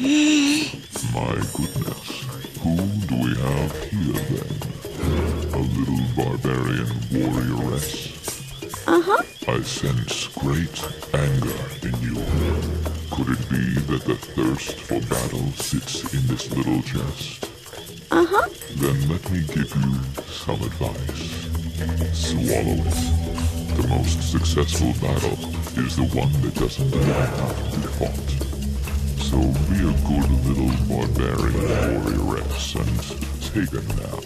My goodness. Who do we have here then? A little barbarian warrioress? Uh-huh. I sense great anger in you. Could it be that the thirst for battle sits in this little chest? Uh-huh. Then let me give you some advice. Swallow it. The most successful battle is the one that doesn't have to be fought. So be a good little barbarian warrioress and take a nap.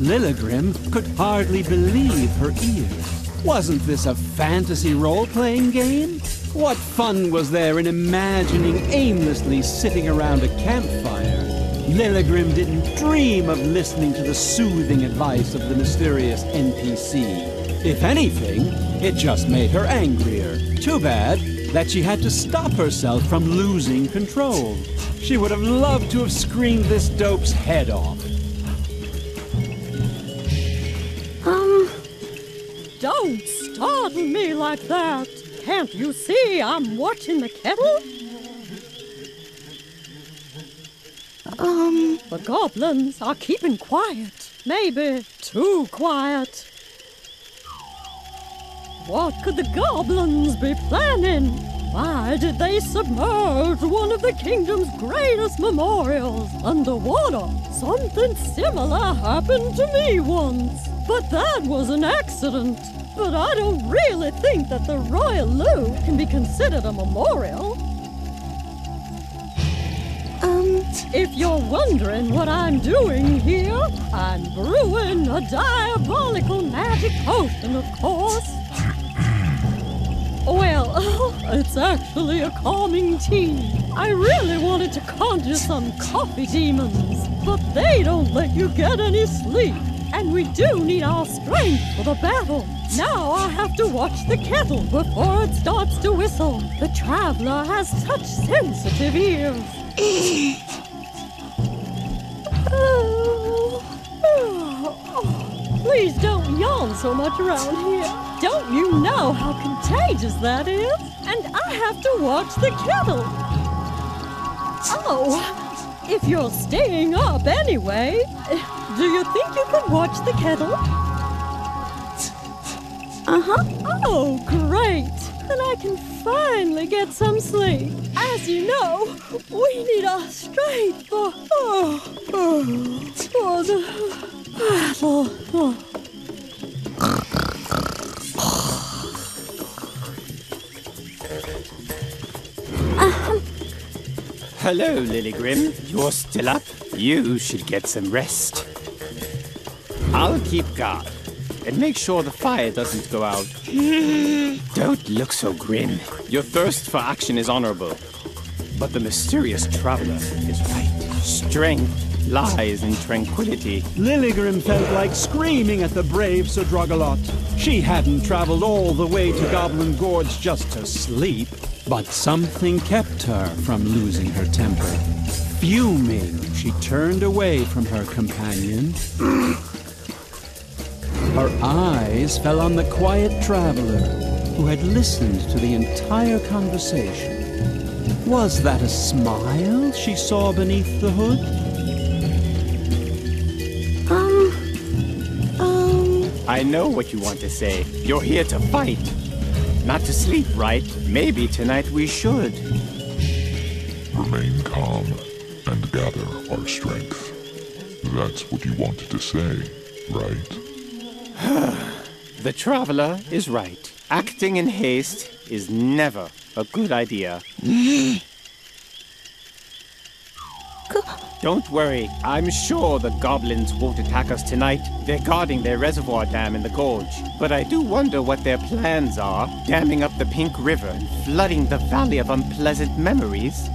Lilligrim could hardly believe her ears. Wasn't this a fantasy role-playing game? What fun was there in imagining aimlessly sitting around a campfire? Lilligrim didn't dream of listening to the soothing advice of the mysterious NPC. If anything, it just made her angrier. Too bad that she had to stop herself from losing control. She would have loved to have screamed this dope's head off. Um, Don't startle me like that. Can't you see I'm watching the kettle? um, The goblins are keeping quiet. Maybe too quiet. What could the goblins be planning? Why did they submerge one of the kingdom's greatest memorials underwater? Something similar happened to me once, but that was an accident. But I don't really think that the Royal Loo can be considered a memorial. um, If you're wondering what I'm doing here, I'm brewing a diabolical magic potion, of course. Well, it's actually a calming tea. I really wanted to conjure some coffee demons, but they don't let you get any sleep. And we do need our strength for the battle. Now I have to watch the kettle before it starts to whistle. The traveler has such sensitive ears. Please don't yawn so much around here. Don't you know how contagious that is? And I have to watch the kettle. Oh, if you're staying up anyway, do you think you could watch the kettle? uh-huh. Oh, great! Then I can finally get some sleep. As you know, we need our strength for, oh, oh, for the battle. Oh. Hello, Lilligrim. You're still up? You should get some rest. I'll keep guard and make sure the fire doesn't go out. Don't look so grim. Your thirst for action is honorable. But the mysterious traveler is right. Strength lies in tranquility. Lilligrim felt like screaming at the brave Sir Drogalot. She hadn't traveled all the way to Goblin Gorge just to sleep, but something kept her from losing her temper. Fuming, she turned away from her companion. Her eyes fell on the quiet traveler who had listened to the entire conversation. Was that a smile she saw beneath the hood? Um, um, I know what you want to say. You're here to fight, not to sleep, right? Maybe tonight we should. Remain calm and gather our strength. That's what you wanted to say, right? The traveler is right. Acting in haste is never a good idea. Don't worry, I'm sure the goblins won't attack us tonight. They're guarding their reservoir dam in the gorge. But I do wonder what their plans are, damming up the Pink River and flooding the Valley of Unpleasant Memories.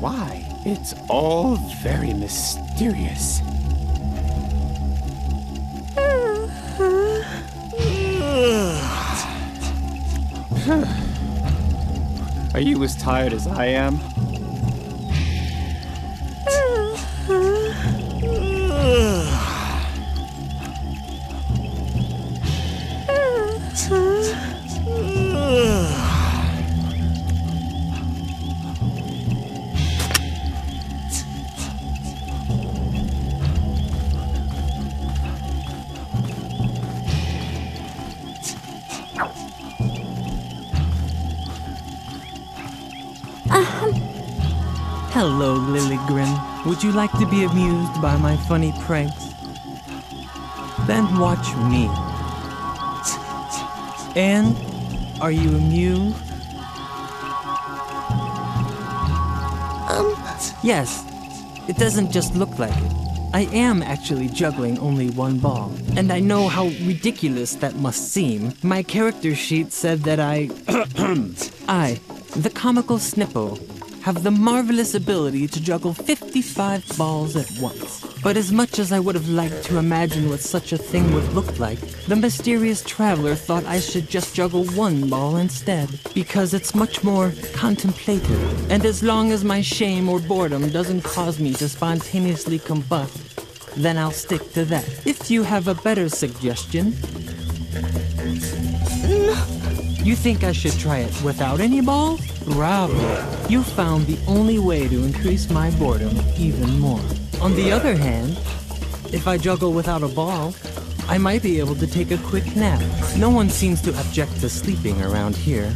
Why? It's all very mysterious. Are you as tired as I am? Hello, Lilligrim. Would you like to be amused by my funny pranks? Then watch me. And are you amused? Um, Yes. It doesn't just look like it. I am actually juggling only one ball. And I know how ridiculous that must seem. My character sheet said that I. I, the comical Snippo, have the marvelous ability to juggle 55 balls at once. But as much as I would have liked to imagine what such a thing would look like, the mysterious traveler thought I should just juggle one ball instead, because it's much more contemplative. And as long as my shame or boredom doesn't cause me to spontaneously combust, then I'll stick to that. If you have a better suggestion. You think I should try it without any balls? Bravo. You found the only way to increase my boredom even more. On the other hand, if I juggle without a ball, I might be able to take a quick nap. No one seems to object to sleeping around here.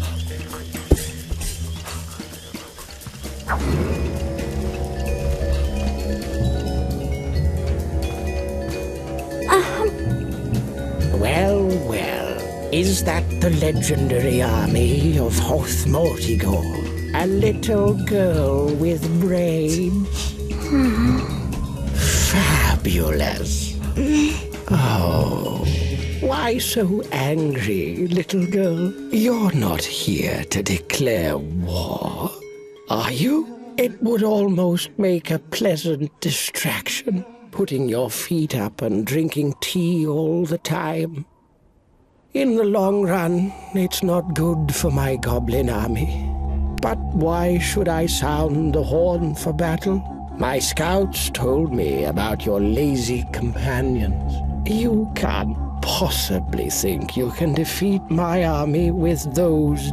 Is that the legendary army of Hoth Mortigor? A little girl with brains? Fabulous. Oh, why so angry, little girl? You're not here to declare war, are you? It would almost make a pleasant distraction, putting your feet up and drinking tea all the time. In the long run, it's not good for my goblin army. But why should I sound the horn for battle? My scouts told me about your lazy companions. You can't possibly think you can defeat my army with those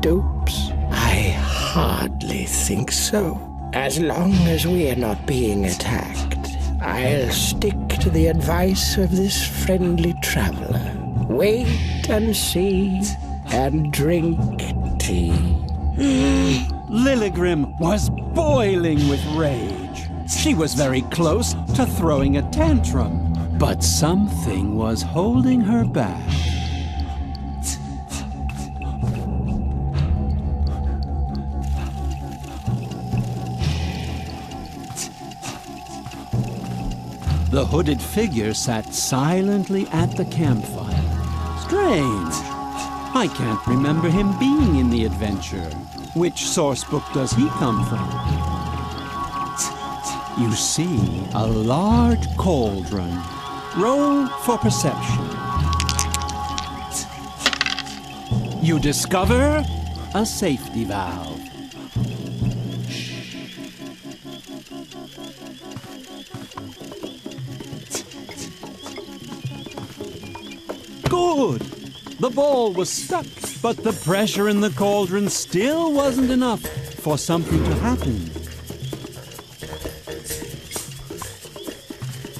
dopes. I hardly think so. As long as we are not being attacked, I'll stick to the advice of this friendly traveler. Wait and see and drink tea. Lilligrim was boiling with rage. She was very close to throwing a tantrum, but something was holding her back. The hooded figure sat silently at the campfire. Strange. I can't remember him being in the adventure. Which source book does he come from? You see a large cauldron. Roll for perception. You discover a safety valve. Ball was stuck, but the pressure in the cauldron still wasn't enough for something to happen.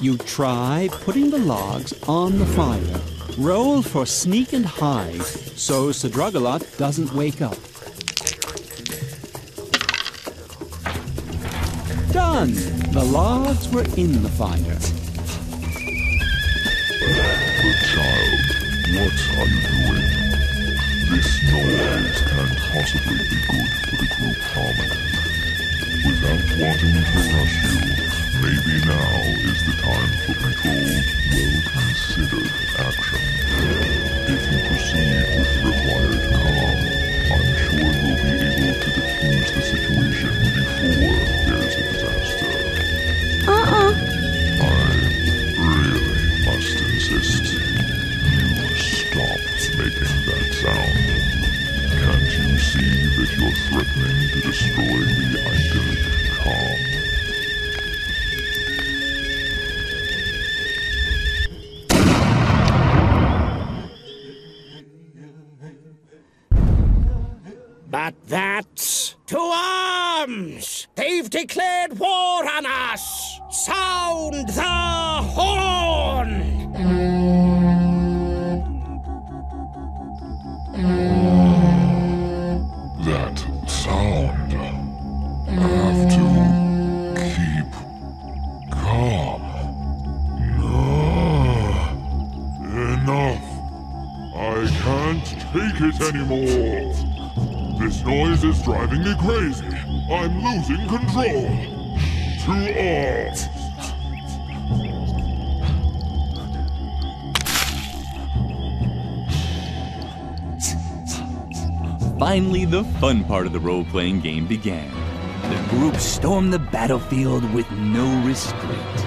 You try putting the logs on the fire. Roll for sneak and hide so Sir Drogalot doesn't wake up. Done! The logs were in the fire. Good child, what are you doing? This noise can't possibly be good for the group harmony. Without wanting to rush you, maybe now is the time for controlled, well-considered action. If you proceed with the required calm, I'm sure you'll be able to diffuse the situation before there's a disaster. Uh-uh. I really must insist making that sound. Can't you see that you're threatening to destroy the idyllic calm? But that's to arms! They've declared war on us! Sound the horn! That sound. I have to keep calm. No. Enough. I can't take it anymore. This noise is driving me crazy. I'm losing control. Too off. Finally, the fun part of the role playing game began. The group stormed the battlefield with no restraint.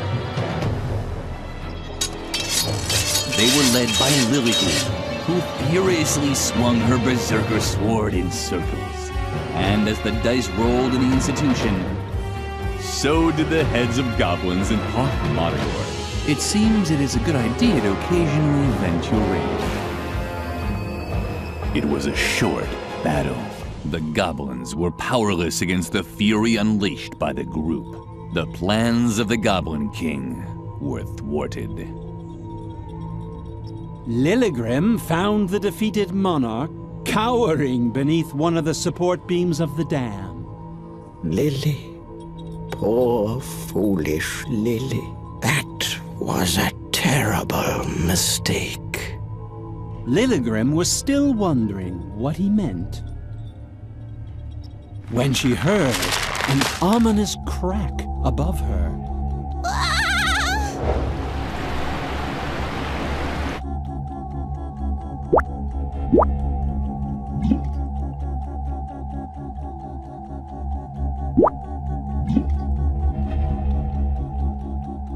They were led by Lilligrim, who furiously swung her berserker sword in circles. And as the dice rolled in the institution, so did the heads of goblins in Hoth Modagor. It seems it is a good idea to occasionally vent your rage. It was a short battle. The goblins were powerless against the fury unleashed by the group. The plans of the Goblin King were thwarted. Lilligrim found the defeated monarch cowering beneath one of the support beams of the dam. Lily. Poor, foolish Lily. That was a terrible mistake. Lilligrim was still wondering what he meant. When she heard an ominous crack above her.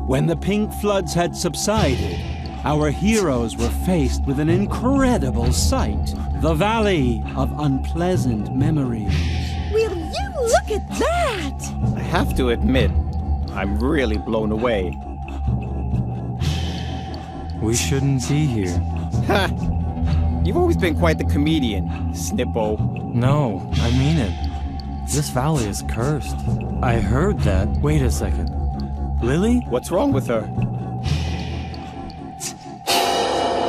When the pink floods had subsided, our heroes were faced with an incredible sight the Valley of Unpleasant Memories. Will you look at that? I have to admit, I'm really blown away. We shouldn't be here. Ha! You've always been quite the comedian, Snippo. No, I mean it. This valley is cursed. I heard that. Wait a second. Lily? What's wrong with her?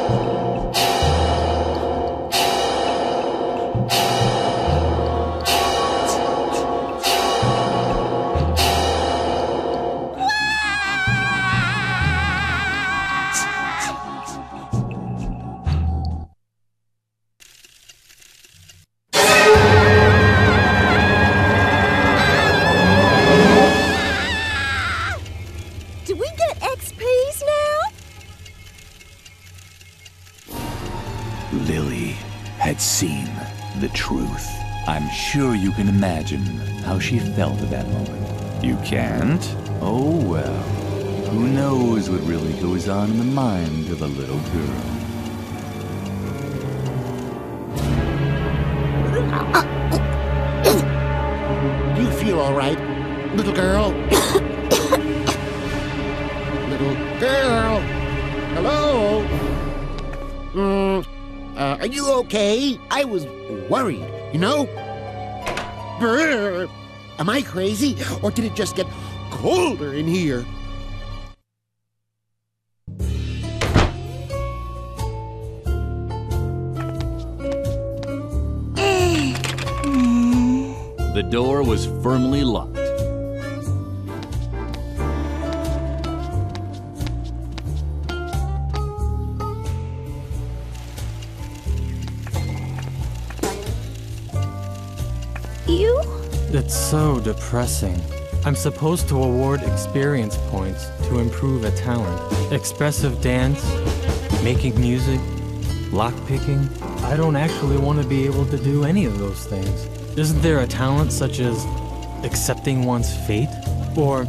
Do Lily had seen the truth. I'm sure you can imagine how she felt at that moment. You can't? Oh well. Who knows what really goes on in the mind of a little girl? You feel all right, little girl? little girl? Hello? Mm, uh, are you okay? I was worried, you know? Brr. Am I crazy, or did it just get colder in here? The door was firmly locked. You? It's so depressing. I'm supposed to award experience points to improve a talent. Expressive dance, making music, lockpicking. I don't actually want to be able to do any of those things. Isn't there a talent such as accepting one's fate? Or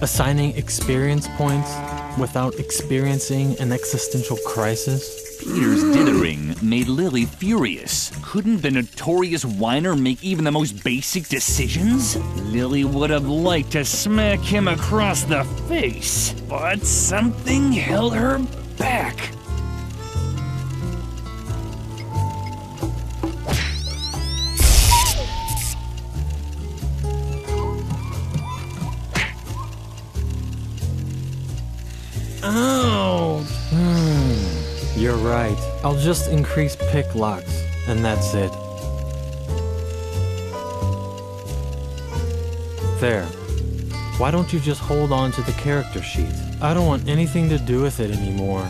assigning experience points without experiencing an existential crisis? Peter's dithering made Lily furious. Couldn't the notorious whiner make even the most basic decisions? Lily would have liked to smack him across the face, but something held her back. I'll just increase pick locks, and that's it. There. Why don't you just hold on to the character sheet? I don't want anything to do with it anymore.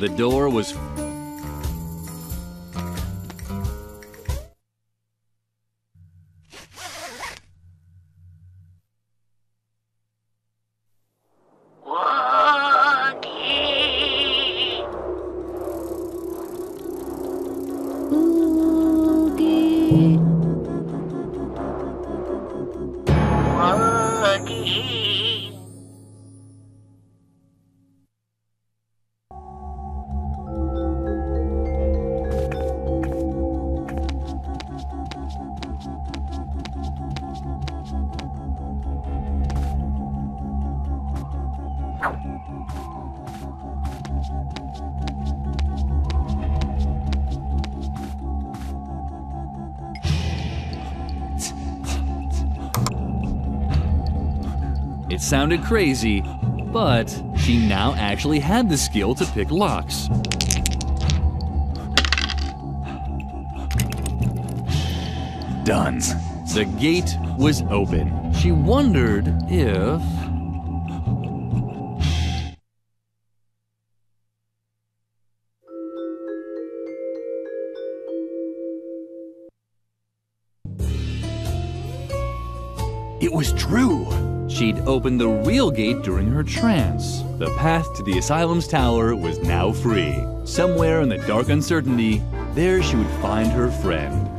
The door was sounded crazy, but she now actually had the skill to pick locks. Done. The gate was open. She wondered if. It was true. She'd opened the real gate during her trance. The path to the asylum's tower was now free. Somewhere in the dark uncertainty, there she would find her friend.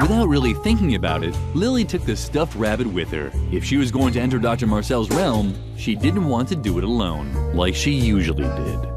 Without really thinking about it, Lily took the stuffed rabbit with her. If she was going to enter Dr. Marcel's realm, she didn't want to do it alone, like she usually did.